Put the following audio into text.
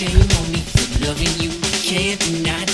shame on me for loving you. Can't deny.